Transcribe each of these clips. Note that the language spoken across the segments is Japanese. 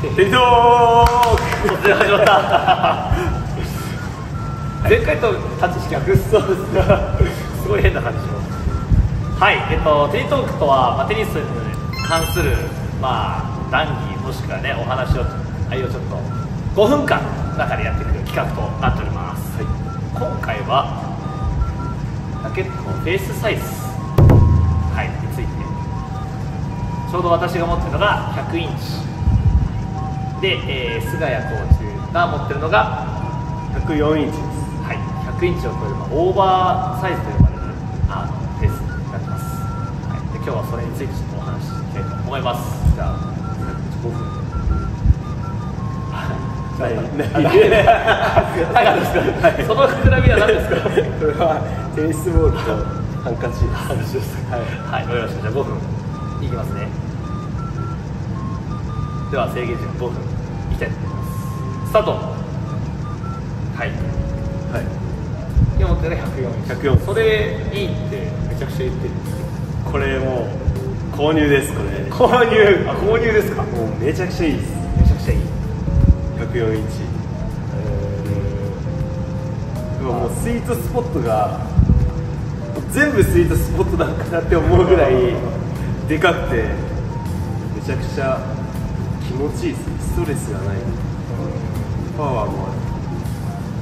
テニトー突然始まった前回と立ち逆そうですすごい変な感じしますはいえっとテニトークとは、まあ、テニスに関するまあ談義もしくはねお話を内容ちょっと5分間の中でやっていく企画となっております、はい今回はラケットのフェースサイズはいについてちょうど私が持ってるのが100インチ。で、えー、菅谷コーチが持ってるのが、104インチです。はい、100インチを超える、まあ、オーバーサイズと呼ばれるあのフェースになってます、はい、で今日はそれについてちょっとお話ししたいと思います。じゃあ5分ない。その膨らみは何ですか？これはテニスボールとハンカチ話です。はい、はい、わかりました。じゃあ5分いきますねでは制限時間5分いきたいと思います。スタート。はい。はい。今持ってるのが104 104それいいってめちゃくちゃ言ってる。んですけこれもう購入ですこれ。ど購入。あ購入ですか？もうめちゃくちゃいいです。めちゃくちゃいい。104インチでももうスイートスポットが全部スイートスポットなんかなって思うぐらいでかくてめちゃくちゃ気持ちいいですストレスがない。パワーもある。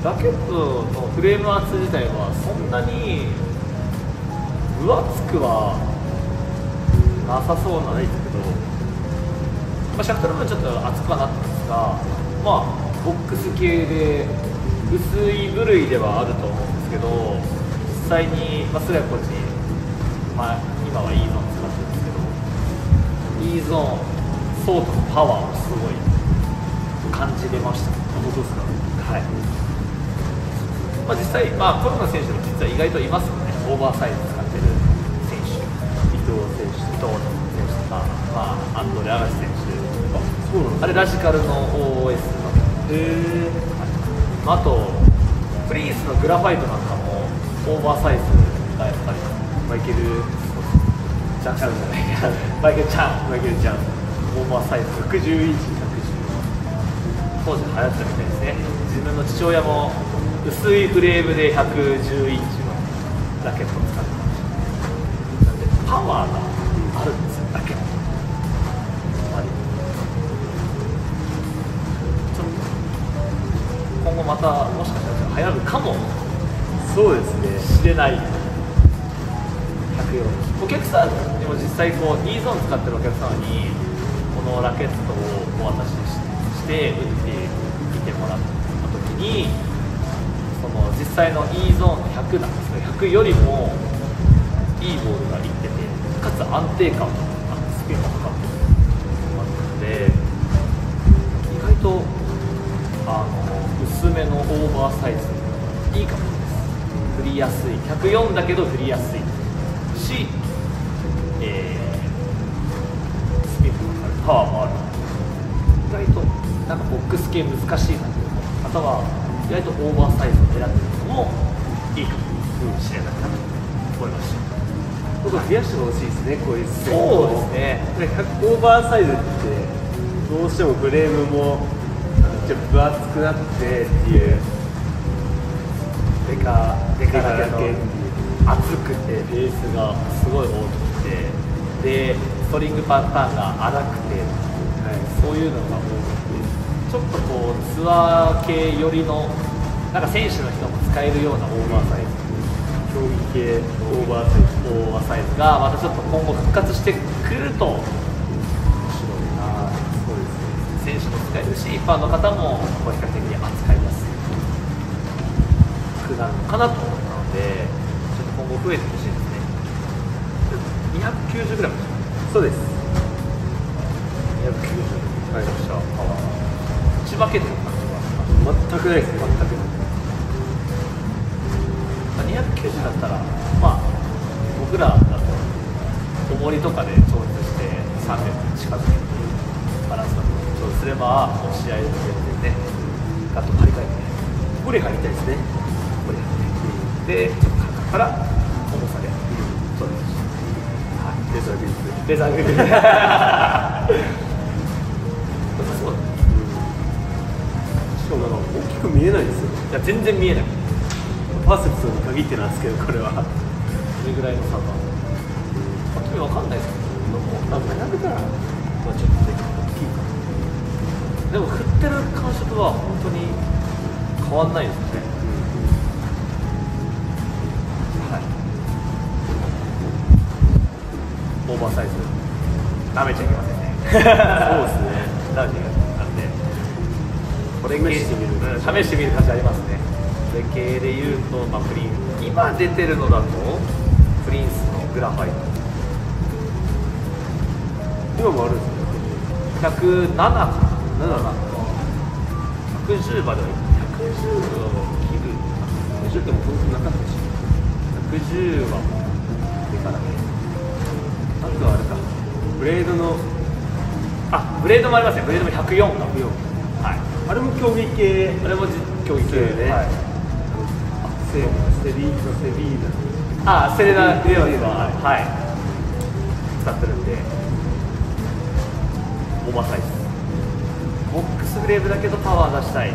ラケットのフレーム圧自体はそんなに分厚くはなさそうなんですけど、まあ、シャフトの分ちょっと厚くはなってますがまあボックス系で薄い部類ではあると思うんですけど実際に、まあ、菅谷コーチ、まあ、今は E ゾーン使ってるんですけど E ゾーン。ソートのパワーをすごい感じれました本当ですかはいまあ、実際、まあ、コロナ選手も実は意外といますよね、オーバーサイズ使ってる選手、伊藤選手伊藤選手とか、まあ、アンドレ・アガシ選手、そうなんあれ、ラジカルの OS の、へえまあ、あと、プリンスのグラファイトなんかも、オーバーサイズがやっぱり、マイケル、ジャンちゃんじゃないマイケル・チャン、マイケル・チャン、オーバーサイズ、111、110当時流行ったみたいですね。自分の父親も薄いフレームで110インチのラケットを使ってましたなんでパワーがあるんですよラケットありちょっと今後またもしかしたら流行るかもそうですねしれない。お客さんにも実際こう E ゾーン使ってるお客様にこのラケットをお渡しして打ってみてもらった時にその実際の E ゾーンの100なんですね100よりもいいボールがいっててかつ安定感もあってスピンもかかってるので意外とあの薄めのオーバーサイズいいかもです。振りやすい。104だけど振りやすいし、えーパワーもある意外となんかボックス系難しいなと思う方は意外とオーバーサイズを選んでるのもいいかもしれないなと思いました僕増やしてほしいですね。こういうステップそうですねで100オーバーサイズってどうしてもフレームもちょっと分厚くなってっていうデカデカだけ。厚くてベースがすごい大きくてでストリングパターンが荒くて。はい。そういうのが多くてちょっとこうツアー系寄りのなんか選手の人も使えるようなオーバーサイズ。競技系オーバーサイズ。オーバーサイズがまたちょっと今後復活してくると面白いなそうですね。選手も使えるし一般の方も比較的に扱いやすくなるのかなと思ったのでちょっと今後増えてほしいですね 290g ですかそうです。290めちゃくちゃパワー打ち負けてる感じがします全くない。ですね全くまあ290だったらまあ僕らだと重りとかで調律して300に近づけてバランスだと調律すればもう試合で全然ねガッと張り替えてこれ入りたい。ですねこれやってでちょっと肩からレザーグーグリップ良さそうだねなんか大きく見えないんですよ。いや全然見えない。パーセプトに限ってなんですけどこれは。それぐらいの差が。はっきりわかんないですけどどこあ並べたら。まあちょっとで大きいか。でも振ってる感触は本当に変わんないですよねオーバーサイズ。舐めちゃいけませんね。そうですね。舐めちゃいけませんなんでこれ試してみるうん試してみる価値ありますね。これ系でいうと、まあ、プリン。今出てるのだとプリンスのグラファイト今もあるんですね。107かな7 110までは110を切る。ちょっともう本当なかったし110はでブレードのあブレードもありますね。ブレードも104か104はい。あれも競技系。あれもじ競技系ねはい、セセリーナセリーあセレナ・セレオンははい。使ってるんで。オーバーサイズ。ボックスグレーブだけどパワー出したい。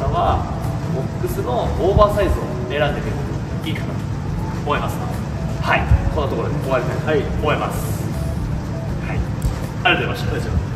方はボックスのオーバーサイズを選んでみる。といいかな。と思いますはい。このところで終わりたいと思います。はいありがとうございました。